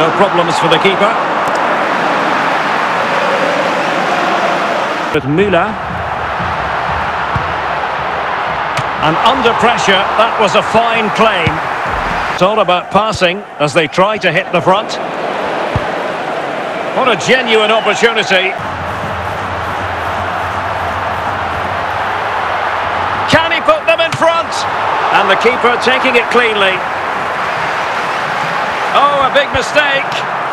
No problems for the keeper. With Müller. And under pressure, that was a fine claim. It's all about passing as they try to hit the front. What a genuine opportunity. Can he put them in front? And the keeper taking it cleanly. A big mistake.